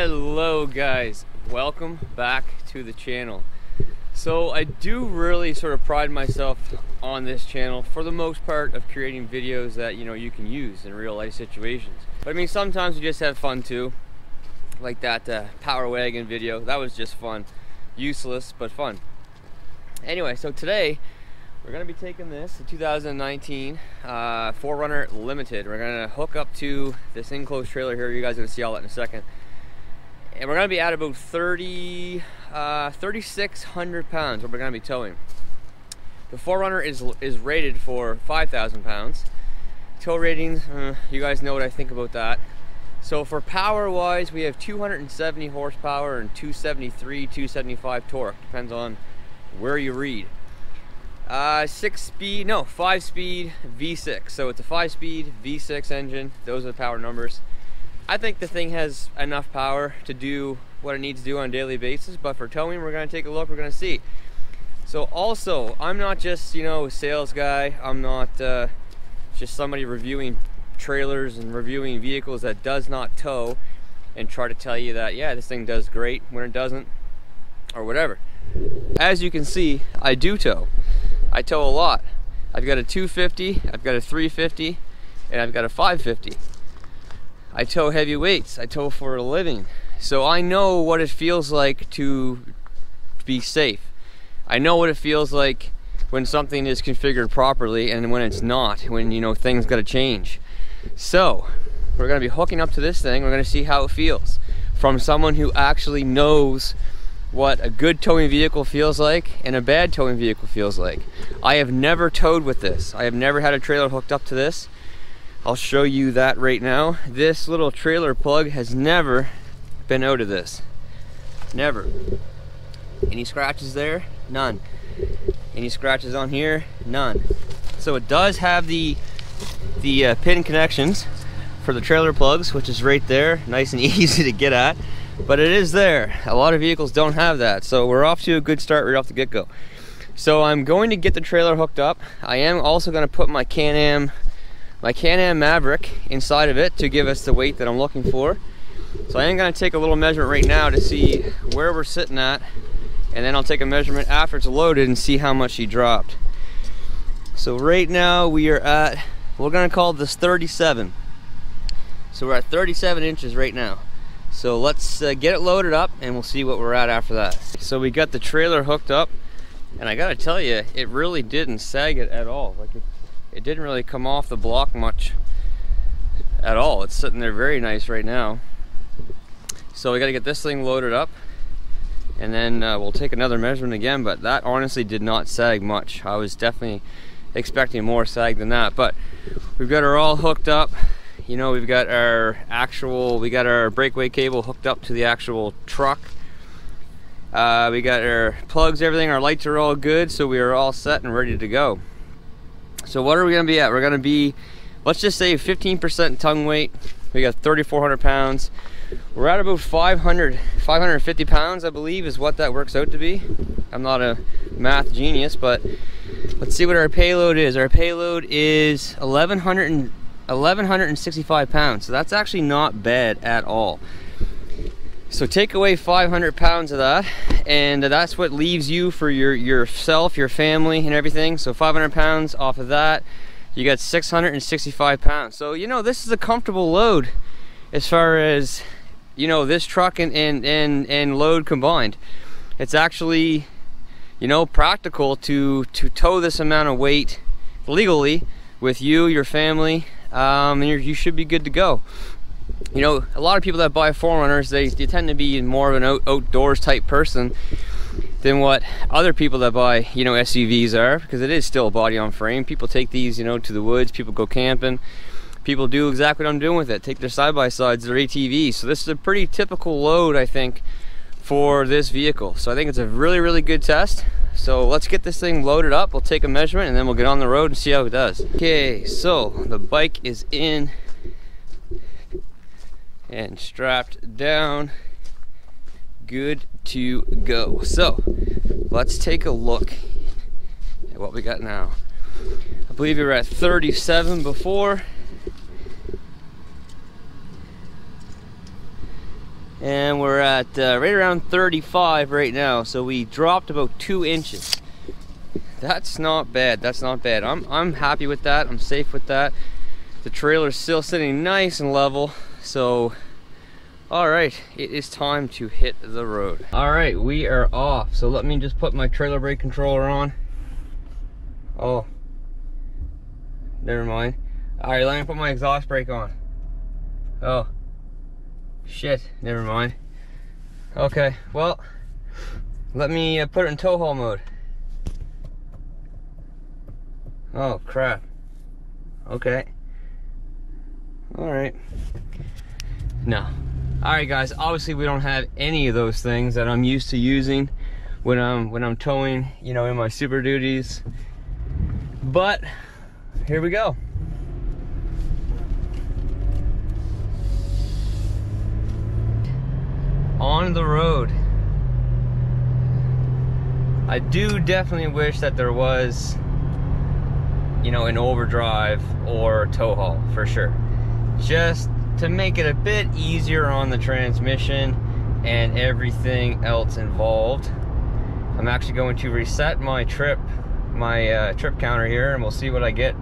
Hello guys, welcome back to the channel. So I do really sort of pride myself on this channel for the most part of creating videos that you know you can use in real life situations. But I mean sometimes we just have fun too. Like that uh, Power Wagon video, that was just fun. Useless, but fun. Anyway, so today we're gonna be taking this, the 2019 uh, 4Runner Limited. We're gonna hook up to this enclosed trailer here. You guys are gonna see all that in a second and we're gonna be at about 30, uh, 3,600 pounds what we're gonna be towing. The 4Runner is, is rated for 5,000 pounds. Tow ratings, uh, you guys know what I think about that. So for power wise, we have 270 horsepower and 273, 275 torque, depends on where you read. Uh, six speed, no, five speed V6. So it's a five speed V6 engine. Those are the power numbers. I think the thing has enough power to do what it needs to do on a daily basis, but for towing, we're gonna take a look, we're gonna see. So also, I'm not just, you know, a sales guy, I'm not uh, just somebody reviewing trailers and reviewing vehicles that does not tow and try to tell you that, yeah, this thing does great when it doesn't, or whatever. As you can see, I do tow. I tow a lot. I've got a 250, I've got a 350, and I've got a 550. I tow heavy weights. I tow for a living. So I know what it feels like to be safe. I know what it feels like when something is configured properly and when it's not, when you know things gotta change. So we're gonna be hooking up to this thing, we're gonna see how it feels from someone who actually knows what a good towing vehicle feels like and a bad towing vehicle feels like. I have never towed with this. I have never had a trailer hooked up to this. I'll show you that right now. This little trailer plug has never been out of this. Never. Any scratches there? None. Any scratches on here? None. So it does have the the uh, pin connections for the trailer plugs, which is right there, nice and easy to get at. But it is there. A lot of vehicles don't have that, so we're off to a good start right off the get-go. So I'm going to get the trailer hooked up. I am also going to put my Can-Am my Can-Am Maverick inside of it to give us the weight that I'm looking for. So I am gonna take a little measurement right now to see where we're sitting at, and then I'll take a measurement after it's loaded and see how much he dropped. So right now we are at, we're gonna call this 37. So we're at 37 inches right now. So let's uh, get it loaded up and we'll see what we're at after that. So we got the trailer hooked up and I gotta tell you, it really didn't sag it at all. Like it didn't really come off the block much at all. It's sitting there very nice right now. So we got to get this thing loaded up and then uh, we'll take another measurement again, but that honestly did not sag much. I was definitely expecting more sag than that, but we've got her all hooked up. You know, we've got our actual, we got our breakaway cable hooked up to the actual truck. Uh, we got our plugs, everything, our lights are all good, so we are all set and ready to go. So what are we gonna be at? We're gonna be, let's just say 15% tongue weight. We got 3,400 pounds. We're at about 500, 550 pounds, I believe, is what that works out to be. I'm not a math genius, but let's see what our payload is. Our payload is 1,100 and, 1,165 pounds. So that's actually not bad at all. So take away 500 pounds of that, and that's what leaves you for your yourself, your family, and everything. So 500 pounds off of that, you got 665 pounds. So you know this is a comfortable load, as far as you know this truck and and and, and load combined. It's actually, you know, practical to to tow this amount of weight legally with you, your family, um, and you should be good to go you know, a lot of people that buy 4Runners, they, they tend to be more of an out, outdoors type person than what other people that buy, you know, SUVs are, because it is still a body on frame. People take these, you know, to the woods, people go camping. People do exactly what I'm doing with it, take their side-by-sides, their ATVs. So this is a pretty typical load, I think, for this vehicle. So I think it's a really, really good test. So let's get this thing loaded up. We'll take a measurement and then we'll get on the road and see how it does. Okay, so the bike is in and strapped down. Good to go. So let's take a look at what we got now. I believe we were at 37 before. And we're at uh, right around 35 right now. So we dropped about two inches. That's not bad. That's not bad. I'm, I'm happy with that. I'm safe with that. The trailer's still sitting nice and level so all right it is time to hit the road all right we are off so let me just put my trailer brake controller on oh never mind all right let me put my exhaust brake on oh Shit, never mind. Okay, well, let me uh, put it in tow haul mode. Oh, crap. Okay. Alright. No. Alright guys, obviously we don't have any of those things that I'm used to using when I'm when I'm towing, you know, in my super duties. But here we go. on the road. I do definitely wish that there was, you know, an overdrive or tow haul for sure. Just to make it a bit easier on the transmission and everything else involved. I'm actually going to reset my trip, my uh, trip counter here, and we'll see what I get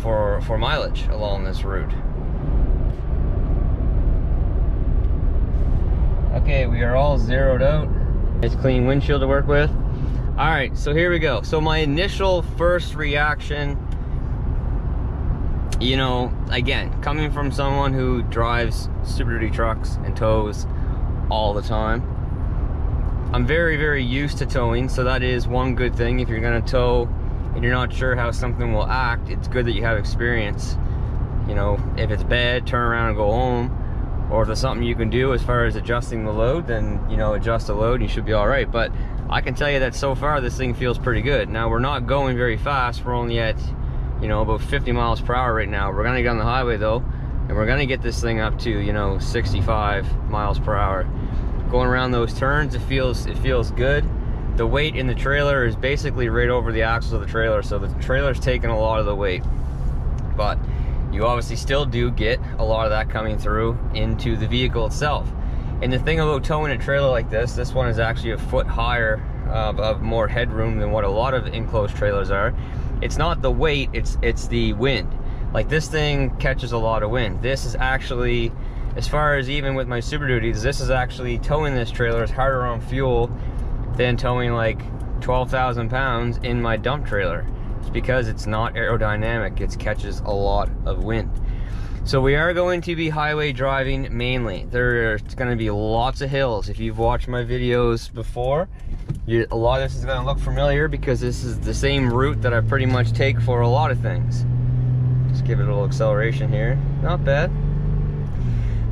for, for mileage along this route. Okay, we are all zeroed out. Nice clean windshield to work with. All right, so here we go. So my initial first reaction, you know, again, coming from someone who drives Super Duty trucks and tows all the time, I'm very, very used to towing, so that is one good thing. If you're gonna tow and you're not sure how something will act, it's good that you have experience. You know, if it's bad, turn around and go home or if there's something you can do as far as adjusting the load, then, you know, adjust the load and you should be all right. But I can tell you that so far this thing feels pretty good. Now, we're not going very fast. We're only at, you know, about 50 miles per hour right now. We're gonna get on the highway though, and we're gonna get this thing up to, you know, 65 miles per hour. Going around those turns, it feels, it feels good. The weight in the trailer is basically right over the axles of the trailer, so the trailer's taking a lot of the weight. But you obviously still do get a lot of that coming through into the vehicle itself. And the thing about towing a trailer like this, this one is actually a foot higher uh, of, of more headroom than what a lot of enclosed trailers are. It's not the weight, it's it's the wind. Like this thing catches a lot of wind. This is actually, as far as even with my Super Duties, this is actually towing this trailer is harder on fuel than towing like 12,000 pounds in my dump trailer. It's because it's not aerodynamic, it catches a lot of wind. So we are going to be highway driving mainly. There's going to be lots of hills. If you've watched my videos before, you, a lot of this is going to look familiar because this is the same route that I pretty much take for a lot of things. Just give it a little acceleration here. Not bad.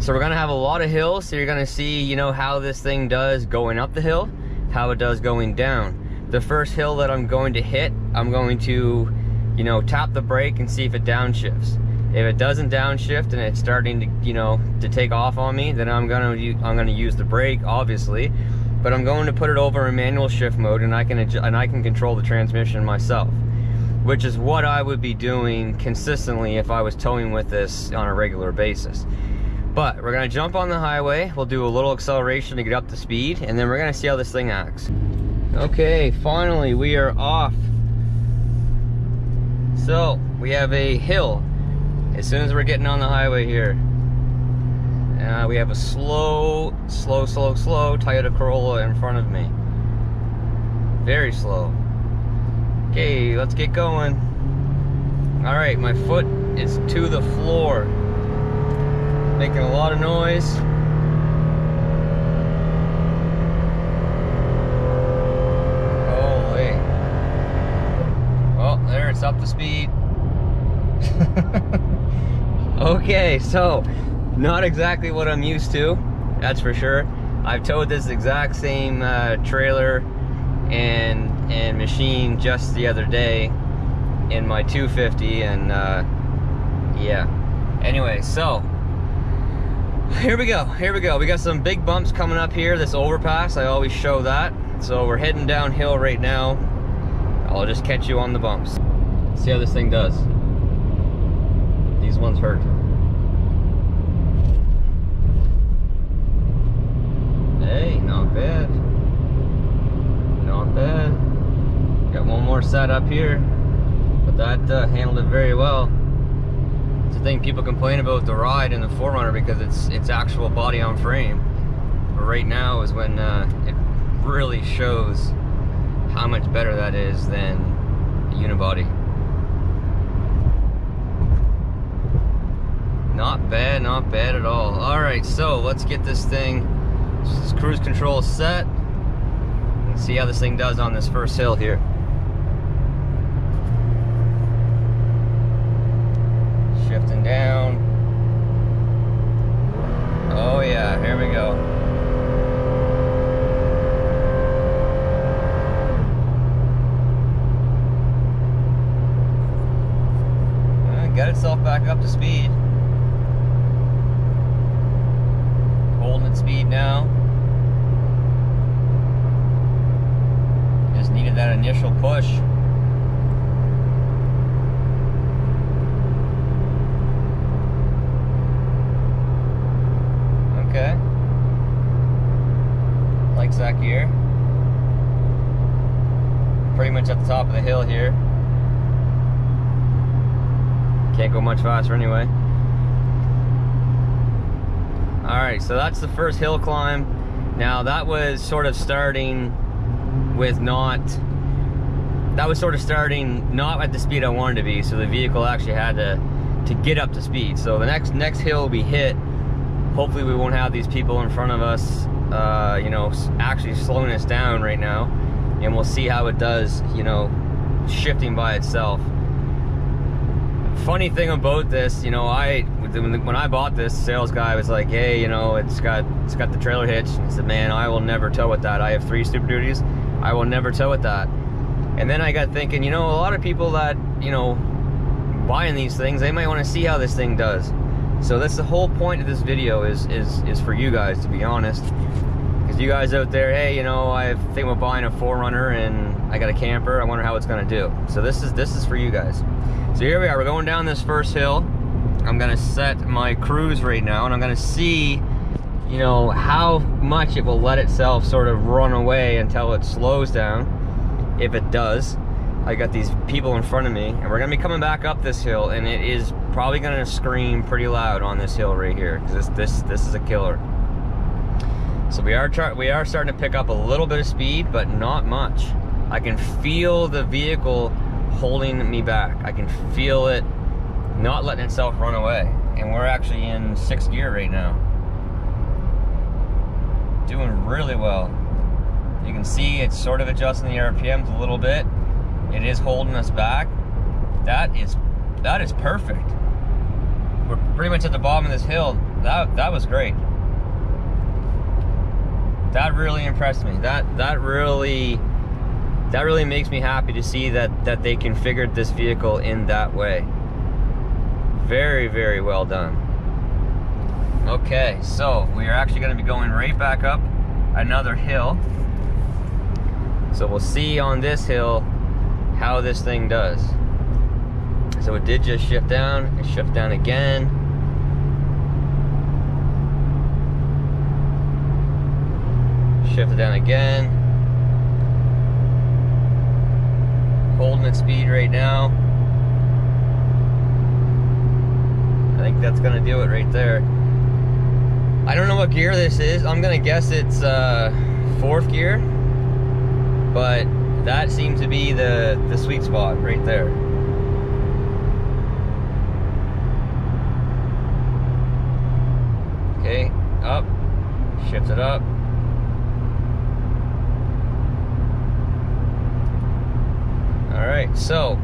So we're going to have a lot of hills. So you're going to see, you know, how this thing does going up the hill, how it does going down the first hill that I'm going to hit, I'm going to, you know, tap the brake and see if it downshifts. If it doesn't downshift and it's starting to, you know, to take off on me, then I'm gonna I'm gonna use the brake, obviously, but I'm going to put it over in manual shift mode, and I can and I can control the transmission myself, which is what I would be doing consistently if I was towing with this on a regular basis. But we're gonna jump on the highway. We'll do a little acceleration to get up to speed, and then we're gonna see how this thing acts. Okay, finally we are off. So, we have a hill as soon as we're getting on the highway here. Uh, we have a slow, slow, slow, slow Toyota Corolla in front of me. Very slow. Okay, let's get going. Alright, my foot is to the floor. Making a lot of noise. Holy. Well, there it's up to speed. okay, so not exactly what I'm used to, that's for sure. I've towed this exact same uh, trailer and and machine just the other day in my 250 and uh, yeah. Anyway, so here we go, here we go. We got some big bumps coming up here, this overpass, I always show that. So we're heading downhill right now. I'll just catch you on the bumps. See how this thing does these ones hurt. Hey, not bad. Not bad. Got one more set up here, but that uh, handled it very well. It's the thing people complain about the ride in the 4Runner because it's it's actual body on frame. But right now is when uh, it really shows how much better that is than a unibody. Not bad, not bad at all. All right, so let's get this thing, this cruise control set, and see how this thing does on this first hill here. Shifting down. Oh yeah, here we go. Got itself back up to speed. Holding its speed now. Just needed that initial push. Okay. Like Zach here. Pretty much at the top of the hill here. Can't go much faster anyway. Alright, so that's the first hill climb. Now that was sort of starting with not that was sort of starting not at the speed I wanted to be, so the vehicle actually had to to get up to speed. So the next next hill we hit, hopefully we won't have these people in front of us, uh, you know, actually slowing us down right now, and we'll see how it does, you know, shifting by itself. Funny thing about this, you know, I when I bought this, sales guy was like, "Hey, you know, it's got it's got the trailer hitch." I said, "Man, I will never tow with that. I have three Super Duties. I will never tow with that." And then I got thinking, you know, a lot of people that you know buying these things, they might want to see how this thing does. So that's the whole point of this video is is is for you guys, to be honest. Because you guys out there, hey, you know, I think about buying a 4Runner and I got a camper. I wonder how it's gonna do. So this is this is for you guys. So here we are. We're going down this first hill. I'm gonna set my cruise right now, and I'm gonna see, you know, how much it will let itself sort of run away until it slows down. If it does, I got these people in front of me, and we're gonna be coming back up this hill, and it is probably gonna scream pretty loud on this hill right here, because this this this is a killer. So we are we are starting to pick up a little bit of speed, but not much. I can feel the vehicle holding me back. I can feel it not letting itself run away. And we're actually in sixth gear right now. Doing really well. You can see it's sort of adjusting the RPMs a little bit. It is holding us back. That is that is perfect. We're pretty much at the bottom of this hill. That that was great. That really impressed me. That that really that really makes me happy to see that that they configured this vehicle in that way. Very, very well done. Okay, so we are actually going to be going right back up another hill. So we'll see on this hill how this thing does. So it did just shift down, it shift down again. Shift it down again. Holding its speed right now. I think that's gonna do it right there. I don't know what gear this is. I'm gonna guess it's uh, fourth gear, but that seems to be the, the sweet spot right there. Okay, up, shift it up. All right, so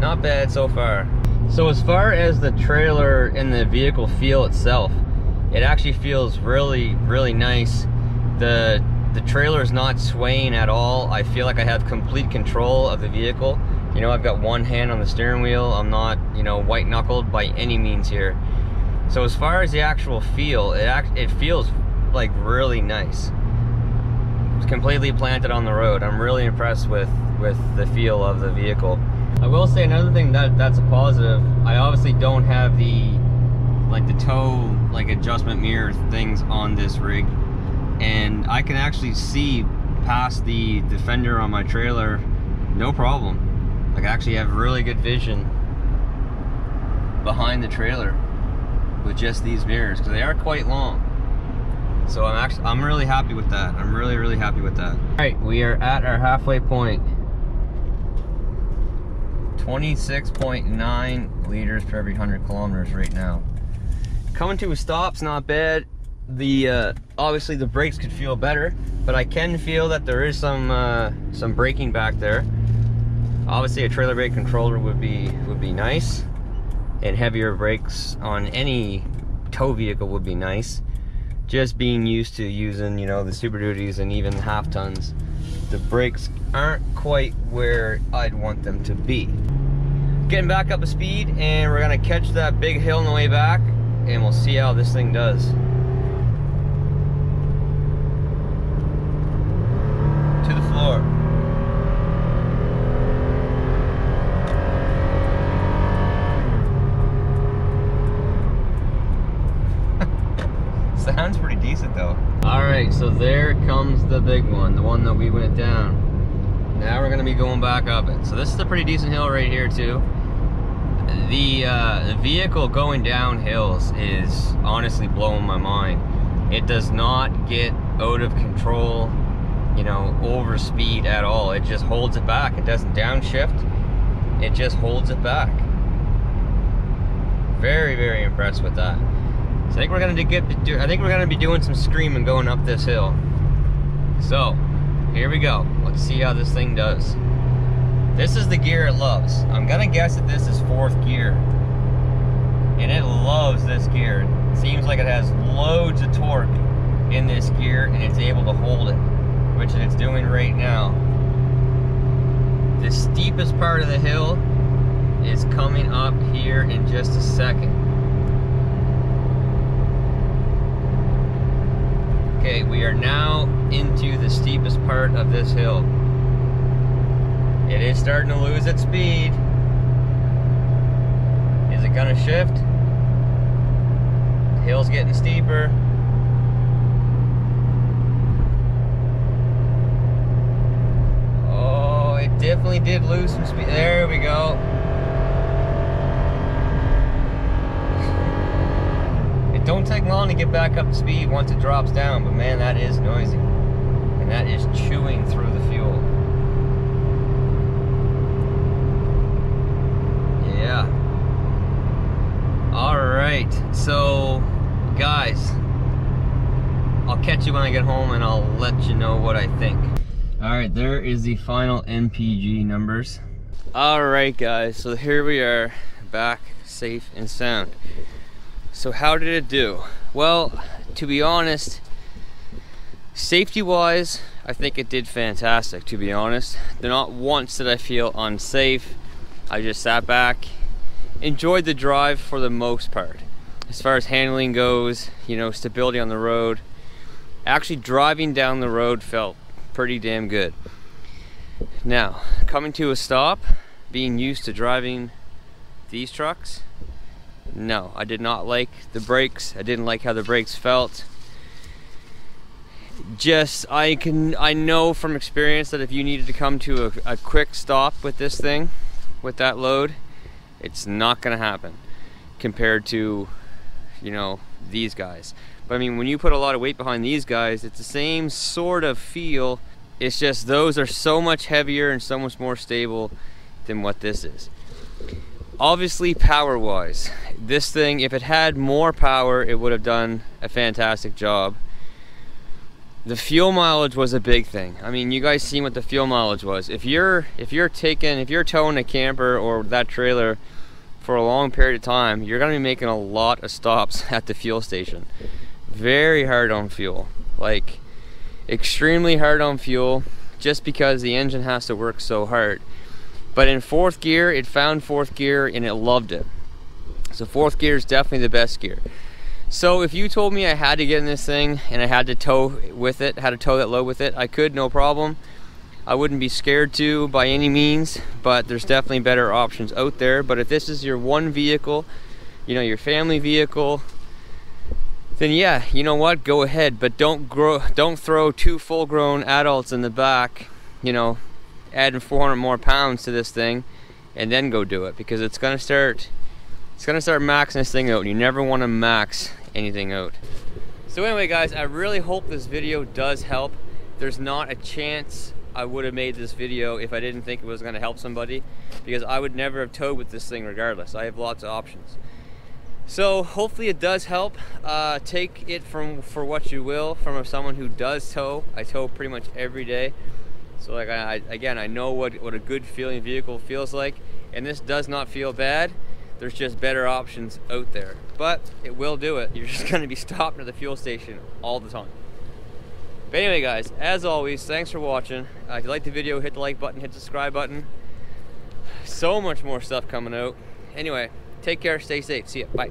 not bad so far. So as far as the trailer and the vehicle feel itself, it actually feels really, really nice. The the trailer is not swaying at all. I feel like I have complete control of the vehicle. You know, I've got one hand on the steering wheel. I'm not, you know, white knuckled by any means here. So as far as the actual feel, it act it feels like really nice. It's completely planted on the road. I'm really impressed with with the feel of the vehicle. I will say another thing that that's a positive. I obviously don't have the like the tow like adjustment mirror things on this rig and I can actually see past the defender on my trailer no problem. Like I actually have really good vision behind the trailer with just these mirrors because they are quite long. So I'm actually I'm really happy with that. I'm really really happy with that. All right, we are at our halfway point. 26.9 liters per every 100 kilometers right now. Coming to a stop's not bad. The uh, obviously the brakes could feel better, but I can feel that there is some uh, some braking back there. Obviously, a trailer brake controller would be would be nice, and heavier brakes on any tow vehicle would be nice. Just being used to using you know the Super Duties and even half tons, the brakes aren't quite where I'd want them to be getting back up to speed and we're gonna catch that big hill on the way back and we'll see how this thing does. To the floor. Sounds pretty decent though. Alright, so there comes the big one, the one that we went down. Now we're gonna be going back up it. So this is a pretty decent hill right here too the, uh, the vehicle going down hills is honestly blowing my mind. It does not get out of control, you know, over speed at all. It just holds it back. It doesn't downshift. It just holds it back. Very, very impressed with that. So I think we're gonna get. I think we're gonna be doing some screaming going up this hill. So, here we go. Let's see how this thing does. This is the gear it loves. I'm gonna guess that this is fourth gear. And it loves this gear. It seems like it has loads of torque in this gear and it's able to hold it, which it's doing right now. The steepest part of the hill is coming up here in just a second. Okay, we are now into the steepest part of this hill. It is starting to lose its speed. Is it gonna shift? The hill's getting steeper. Oh, it definitely did lose some speed. There we go. It don't take long to get back up to speed once it drops down, but man, that is noisy. And that is chewing through the fuel. Yeah. All right. So, guys, I'll catch you when I get home and I'll let you know what I think. All right, there is the final MPG numbers. All right, guys, so here we are back safe and sound. So how did it do? Well, to be honest, safety wise, I think it did fantastic, to be honest. Not once did I feel unsafe. I just sat back, enjoyed the drive for the most part. As far as handling goes, you know, stability on the road, actually driving down the road felt pretty damn good. Now, coming to a stop, being used to driving these trucks, no, I did not like the brakes. I didn't like how the brakes felt. Just, I can, I know from experience that if you needed to come to a, a quick stop with this thing, with that load, it's not gonna happen compared to, you know, these guys. But I mean, when you put a lot of weight behind these guys, it's the same sort of feel. It's just those are so much heavier and so much more stable than what this is. Obviously, power wise, this thing, if it had more power, it would have done a fantastic job. The fuel mileage was a big thing. I mean, you guys seen what the fuel mileage was. If you're if you're taking if you're towing a camper or that trailer for a long period of time, you're gonna be making a lot of stops at the fuel station. Very hard on fuel. Like extremely hard on fuel just because the engine has to work so hard. But in fourth gear, it found fourth gear and it loved it. So fourth gear is definitely the best gear. So if you told me I had to get in this thing and I had to tow with it, had to tow that load with it, I could, no problem. I wouldn't be scared to by any means, but there's definitely better options out there. But if this is your one vehicle, you know, your family vehicle, then yeah, you know what, go ahead. But don't grow, don't throw two full-grown adults in the back, you know, adding 400 more pounds to this thing and then go do it because it's gonna start it's gonna start maxing this thing out. You never want to max anything out. So anyway guys, I really hope this video does help. There's not a chance I would have made this video if I didn't think it was gonna help somebody because I would never have towed with this thing regardless. I have lots of options. So hopefully it does help. Uh, take it from for what you will from someone who does tow. I tow pretty much every day. So like I, again, I know what, what a good feeling vehicle feels like and this does not feel bad. There's just better options out there, but it will do it. You're just gonna be stopping at the fuel station all the time. But anyway guys, as always, thanks for watching. Uh, if you like the video, hit the like button, hit the subscribe button. So much more stuff coming out. Anyway, take care, stay safe, see ya, bye.